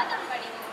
பாதம் படிக்கும்